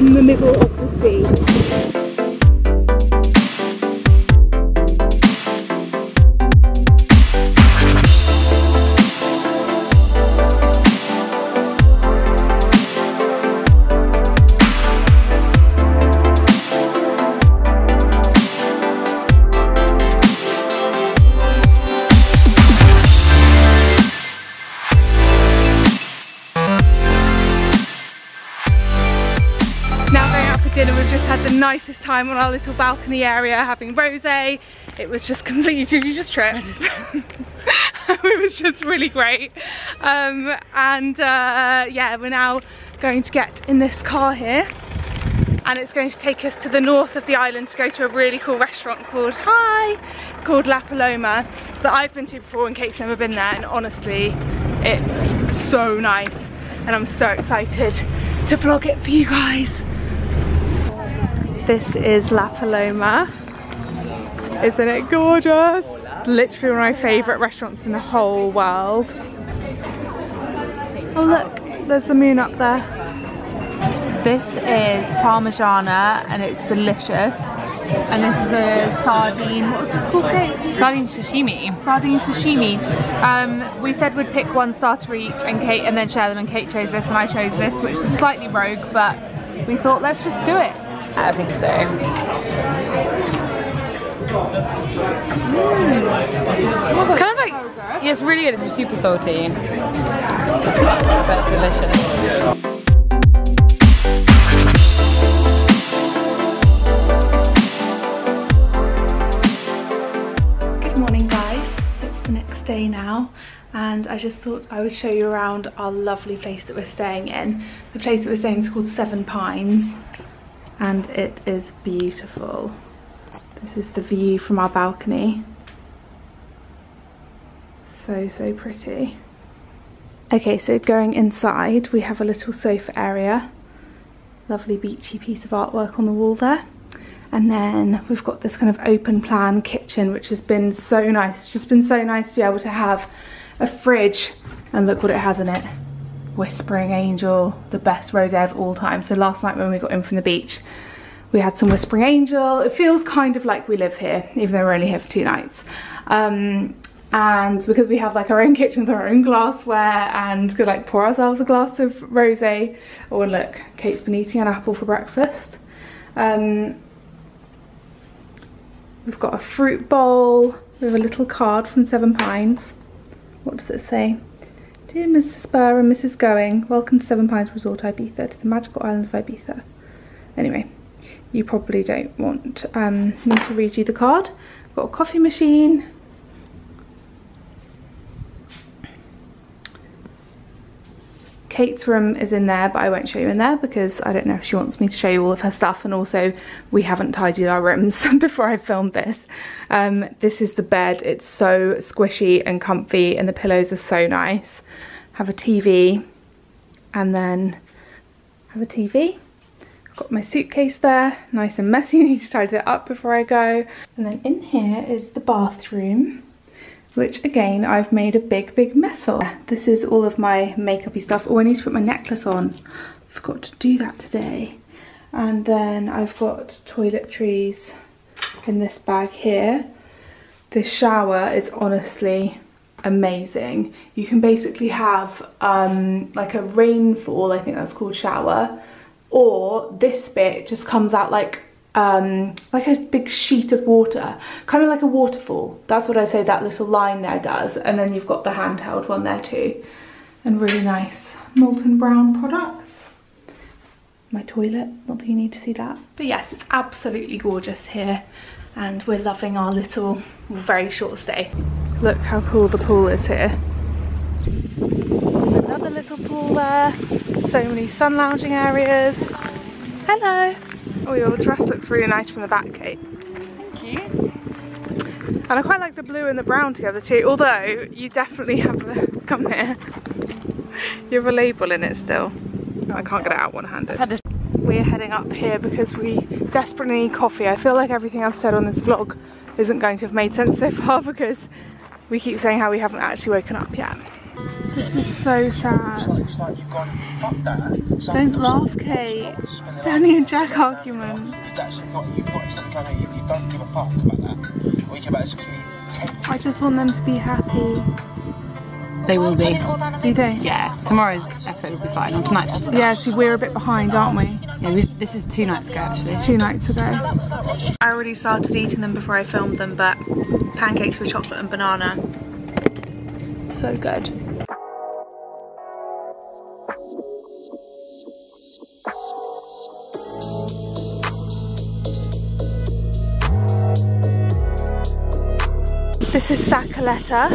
in the middle time on our little balcony area having rosé. It was just completely, did you just trip? it was just really great. Um, and uh, yeah, we're now going to get in this car here and it's going to take us to the north of the island to go to a really cool restaurant called Hi, called La Paloma that I've been to before and Kate's never been there and honestly it's so nice and I'm so excited to vlog it for you guys. This is La Paloma. Isn't it gorgeous? It's literally one of my favourite restaurants in the whole world. Oh look, there's the moon up there. This is Parmigiana and it's delicious. And this is a sardine, what was this called, Kate? Sardine sashimi. Sardine sashimi. Um, we said we'd pick one starter each and Kate and then share them and Kate chose this and I chose this, which is slightly rogue, but we thought let's just do it. I think so. Mm. It's kind of like, yeah, it's really good. It's super salty, but delicious. Good morning guys, it's the next day now and I just thought I would show you around our lovely place that we're staying in. The place that we're staying is called Seven Pines and it is beautiful. This is the view from our balcony. So, so pretty. Okay, so going inside we have a little sofa area. Lovely beachy piece of artwork on the wall there. And then we've got this kind of open plan kitchen, which has been so nice. It's just been so nice to be able to have a fridge and look what it has in it. Whispering Angel, the best rosé of all time. So last night when we got in from the beach, we had some Whispering Angel. It feels kind of like we live here, even though we're only here for two nights. Um, and because we have like our own kitchen with our own glassware and could like pour ourselves a glass of rosé. Oh, and look, Kate's been eating an apple for breakfast. Um, We've got a fruit bowl with a little card from Seven Pines. What does it say? Dear Mrs. Spur and Mrs. Going, welcome to Seven Pines Resort Ibiza, to the magical island of Ibiza. Anyway, you probably don't want um, me to read you the card. Got a coffee machine. Kate's room is in there, but I won't show you in there because I don't know if she wants me to show you all of her stuff and also we haven't tidied our rooms before I filmed this. Um, this is the bed. It's so squishy and comfy and the pillows are so nice. Have a TV and then have a TV. I've got my suitcase there, nice and messy. I need to tidy it up before I go. And then in here is the bathroom which again I've made a big big mess of. This is all of my makeupy stuff. Oh I need to put my necklace on. Forgot to do that today. And then I've got toiletries in this bag here. This shower is honestly amazing. You can basically have um, like a rainfall, I think that's called shower, or this bit just comes out like um, like a big sheet of water, kind of like a waterfall. That's what I say that little line there does. And then you've got the handheld one there too. And really nice Molton Brown products. My toilet, not that you need to see that. But yes, it's absolutely gorgeous here. And we're loving our little, very short stay. Look how cool the pool is here. There's another little pool there. So many sun lounging areas. Hello. Oh, your dress looks really nice from the back, Kate. Thank you. And I quite like the blue and the brown together too, although you definitely have come here, you have a label in it still. Oh, I can't get it out one-handed. We're heading up here because we desperately need coffee. I feel like everything I've said on this vlog isn't going to have made sense so far because we keep saying how we haven't actually woken up yet. This is so sad. It's like, it's like you've gone, fuck that. So Don't laugh, Kate. Danny out, and Jack spinning out, argument. That's not, you've not, it's not going, you, you don't give a fuck about that. All you care about is supposed to be tempted. I just want them to be happy. They will be. Do they? Yeah, tomorrow's episode will be fine. On tonight's episode. Yeah, see, we're a bit behind, aren't we? Yeah, we, this is two nights ago actually. Two nights ago. I already started eating them before I filmed them, but pancakes with chocolate and banana. So good. This is Sa Caleta.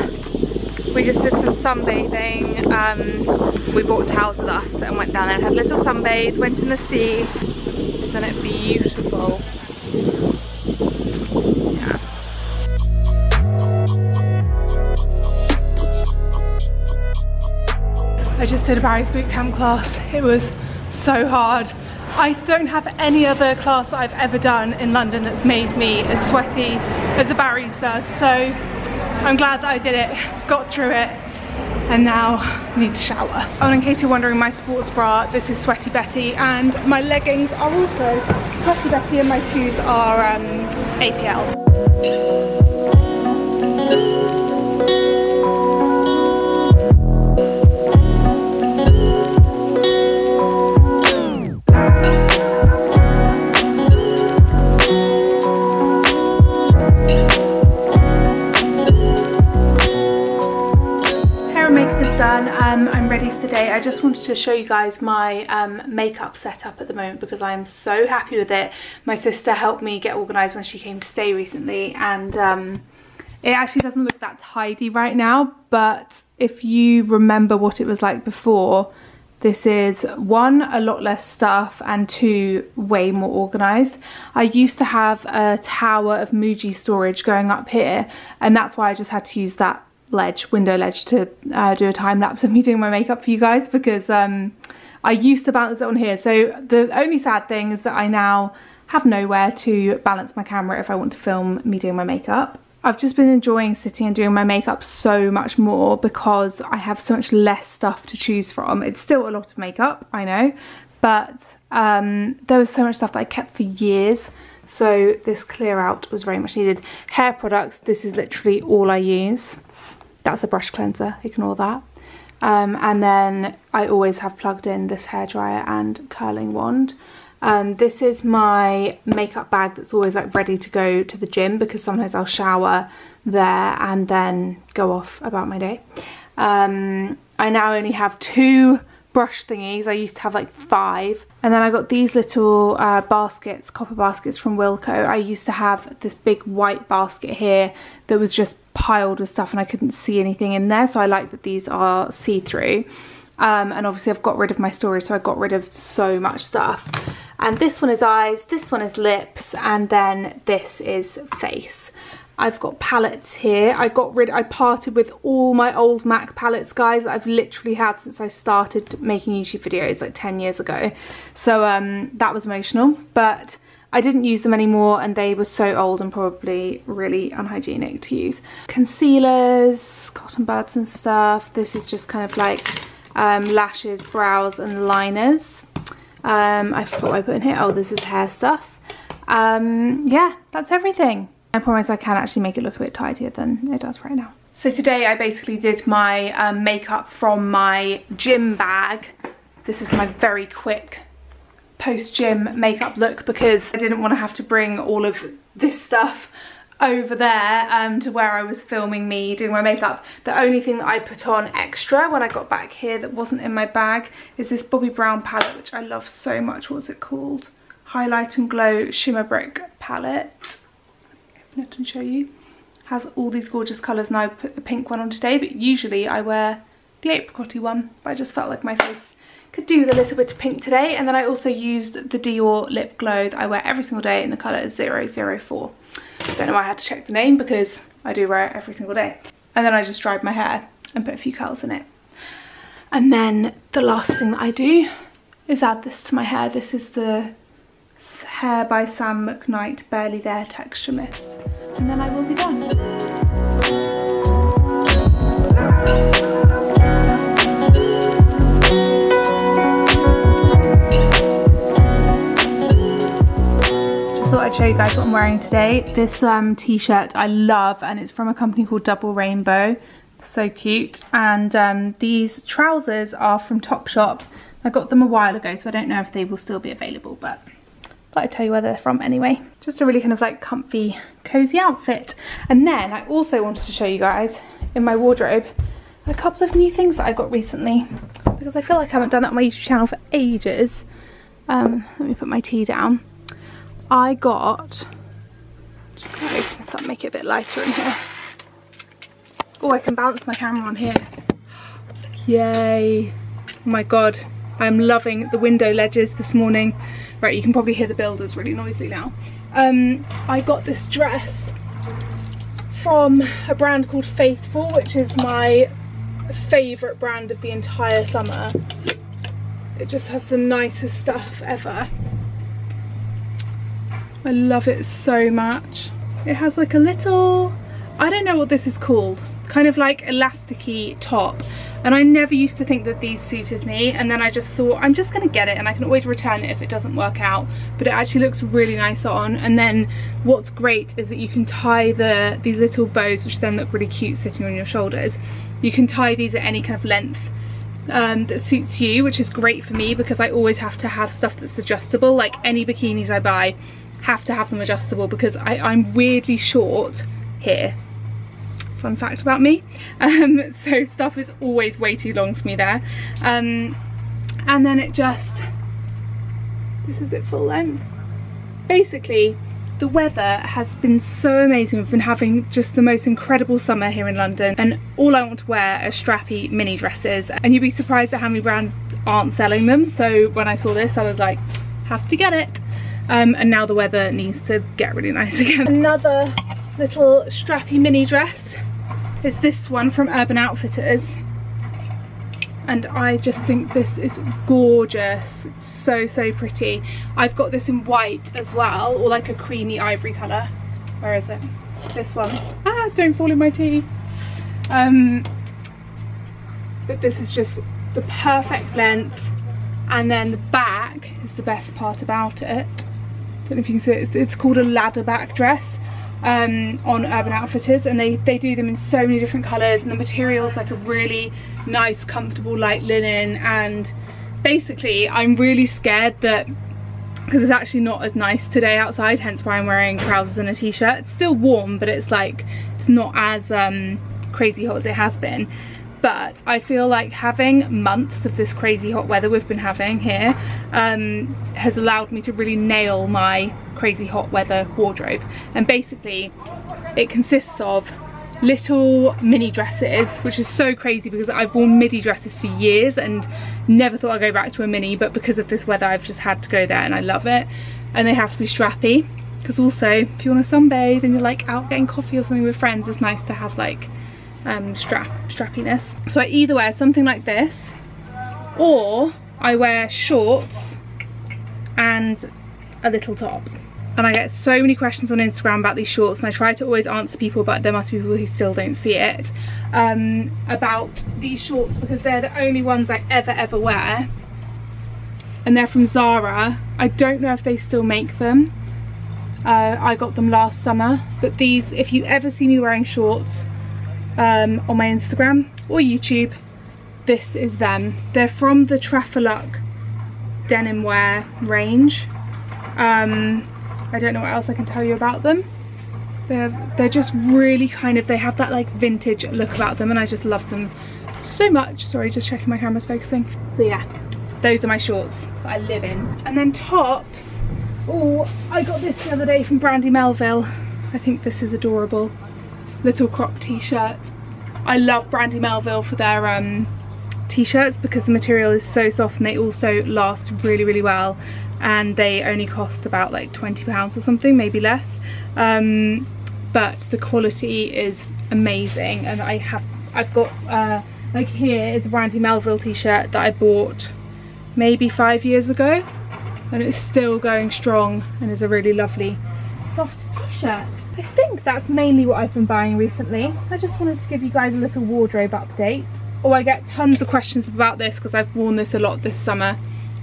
We just did some sunbathing. Um, we brought towels with us and went down there and had a little sunbathe, went in the sea. Isn't it beautiful? Yeah. I just did a Barry's boot camp class. It was so hard. I don't have any other class I've ever done in London that's made me as sweaty as a Barry's does. So I'm glad that I did it, got through it, and now I need to shower. Oh, and in case you're wondering, my sports bra, this is Sweaty Betty, and my leggings are also Sweaty Betty, and my shoes are um, APL. I just wanted to show you guys my um, makeup setup at the moment because i'm so happy with it. My sister helped me get organized when she came to stay recently and um, it actually doesn't look that tidy right now but if you remember what it was like before this is one a lot less stuff and two way more organized. I used to have a tower of muji storage going up here and that's why i just had to use that ledge window ledge to uh, do a time lapse of me doing my makeup for you guys because um i used to balance it on here so the only sad thing is that i now have nowhere to balance my camera if i want to film me doing my makeup I've just been enjoying sitting and doing my makeup so much more because I have so much less stuff to choose from. It's still a lot of makeup, I know, but um, there was so much stuff that I kept for years. So this clear out was very much needed. Hair products, this is literally all I use. That's a brush cleanser, ignore that. Um, and then I always have plugged in this hairdryer and curling wand. Um, this is my makeup bag that's always like ready to go to the gym because sometimes I'll shower there and then go off about my day. Um, I now only have two brush thingies. I used to have like five. And then I got these little uh, baskets, copper baskets from Wilko. I used to have this big white basket here that was just piled with stuff and I couldn't see anything in there. So I like that these are see-through. Um, and obviously I've got rid of my storage so I got rid of so much stuff and this one is eyes this one is lips and then this is face I've got palettes here I got rid I parted with all my old MAC palettes guys that I've literally had since I started making YouTube videos like 10 years ago so um, that was emotional but I didn't use them anymore and they were so old and probably really unhygienic to use. Concealers, cotton buds and stuff. This is just kind of like um, lashes, brows and liners. Um, I forgot what I put in here. Oh, this is hair stuff. Um, yeah, that's everything. I promise I can actually make it look a bit tidier than it does right now. So today I basically did my um, makeup from my gym bag. This is my very quick post-gym makeup look because I didn't want to have to bring all of this stuff over there um, to where I was filming me doing my makeup. The only thing that I put on extra when I got back here that wasn't in my bag is this Bobbi Brown palette which I love so much. What's it called? Highlight and Glow Shimmer Brick palette. Open it and show you. Has all these gorgeous colours and I put the pink one on today but usually I wear the apricot one but I just felt like my face could do with a little bit of pink today and then I also used the Dior lip glow that I wear every single day and the colour is 004. Don't know why I had to check the name because I do wear it every single day. And then I just dried my hair and put a few curls in it. And then the last thing that I do is add this to my hair. This is the Hair by Sam McKnight Barely There Texture Mist. And then I will be done. To show you guys what I'm wearing today. This um, t-shirt I love and it's from a company called Double Rainbouu. It's so cute. And um, these trousers are from Topshop. I got them a while ago so I don't know if they will still be available but thought I'd tell you where they're from anyway. Just a really kind of like comfy, cozy outfit. And then I also wanted to show you guys in my wardrobe a couple of new things that I got recently because I feel like I haven't done that on my YouTube channel for ages. Um, let me put my tea down. I got, just gonna open this up, make it a bit lighter in here. Oh, I can bounce my camera on here. Yay. Oh my God, I'm loving the window ledges this morning. Right, you can probably hear the builders really noisy now. Um, I got this dress from a brand called Faithfull, which is my favourite brand of the entire summer. It just has the nicest stuff ever. I love it so much. It has like a little, I don't know what this is called, kind of like elasticy top. And I never used to think that these suited me. And then I just thought I'm just gonna get it and I can always return it if it doesn't work out. But it actually looks really nice on. And then what's great is that you can tie the these little bows which then look really cute sitting on your shoulders. You can tie these at any kind of length um, that suits you which is great for me because I always have to have stuff that's adjustable like any bikinis I buy have to have them adjustable because I, I'm weirdly short here. Fun fact about me. Um, so stuff is always way too long for me there. Um, and then it just this is it full length. Basically the weather has been so amazing. We've been having just the most incredible summer here in London. And all I want to wear are strappy mini dresses. And you'd be surprised at how many brands aren't selling them. So when I saw this I was like have to get it um, and now the weather needs to get really nice again. Another little strappy mini dress is this one from Urban Outfitters. And I just think this is gorgeous. So so pretty. I've got this in white as well or like a creamy ivory colour. Where is it? This one. Ah don't fall in my tea. Um but this is just the perfect length. And then the back is the best part about it don't know if you can see it. It's called a ladder back dress um, on Urban Outfitters and they, they do them in so many different colours and the material is like a really nice comfortable light linen and basically I'm really scared that because it's actually not as nice today outside hence why I'm wearing trousers and a t-shirt. It's still warm but it's like it's not as um, crazy hot as it has been but I feel like having months of this crazy hot weather we've been having here um, has allowed me to really nail my crazy hot weather wardrobe. And basically it consists of little mini dresses which is so crazy because I've worn midi dresses for years and never thought I'd go back to a mini but because of this weather I've just had to go there and I love it. And they have to be strappy because also if you want to sunbathe and you're like out getting coffee or something with friends it's nice to have like um, strap strappiness. So I either wear something like this or I wear shorts and a little top. And I get so many questions on Instagram about these shorts and I try to always answer people but there must be people who still don't see it um, about these shorts because they're the only ones I ever ever wear and they're from Zara. I don't know if they still make them. Uh, I got them last summer but these if you ever see me wearing shorts um, on my Instagram or YouTube. This is them. They're from the Trafaluc denim wear range. Um, I don't know what else I can tell you about them. They're, they're just really kind of, they have that like vintage look about them and I just love them so much. Sorry, just checking my camera's focusing. So yeah, those are my shorts that I live in. And then tops, oh, I got this the other day from Brandy Melville. I think this is adorable little crop t-shirt. I love Brandy Melville for their um, t-shirts because the material is so soft and they also last really really well and they only cost about like 20 pounds or something maybe less um, but the quality is amazing and I have I've got uh, like here is a Brandy Melville t-shirt that I bought maybe five years ago and it's still going strong and is a really lovely soft t-shirt I think that's mainly what I've been buying recently. I just wanted to give you guys a little wardrobe update. Oh, I get tons of questions about this because I've worn this a lot this summer.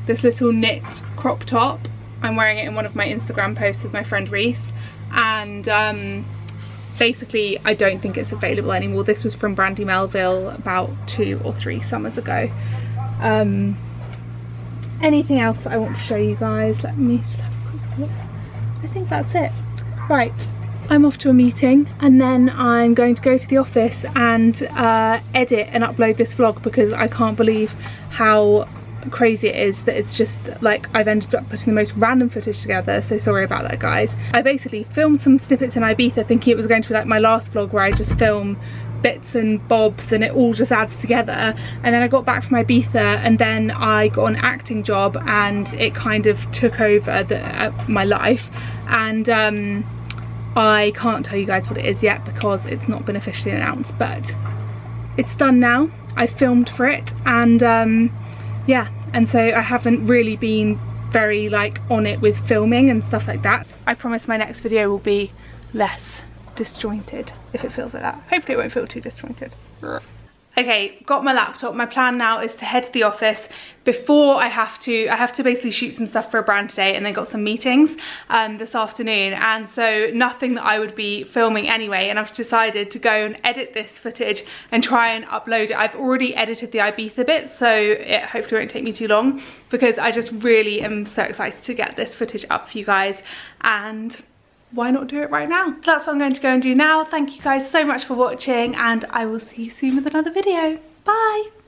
This little knit crop top. I'm wearing it in one of my Instagram posts with my friend Reese and um, basically I don't think it's available anymore. This was from Brandy Melville about two or three summers ago. Um, anything else that I want to show you guys? Let me just have a quick look. I think that's it. Right, I'm off to a meeting and then I'm going to go to the office and uh, edit and upload this vlog because I can't believe how crazy it is that it's just like I've ended up putting the most random footage together so sorry about that guys. I basically filmed some snippets in Ibiza thinking it was going to be like my last vlog where I just film bits and bobs and it all just adds together. And then I got back from Ibiza and then I got an acting job and it kind of took over the, uh, my life. And um, I can't tell you guys what it is yet because it's not been officially announced but it's done now. I filmed for it and um, yeah. And so I haven't really been very like on it with filming and stuff like that. I promise my next video will be less disjointed if it feels like that. Hopefully it won't feel too disjointed. Okay, got my laptop. My plan now is to head to the office before I have to, I have to basically shoot some stuff for a brand today and then got some meetings um, this afternoon. And so nothing that I would be filming anyway. And I've decided to go and edit this footage and try and upload it. I've already edited the Ibiza bit, so it hopefully won't take me too long because I just really am so excited to get this footage up for you guys. And why not do it right now? That's what I'm going to go and do now. Thank you guys so much for watching and I will see you soon with another video. Bye!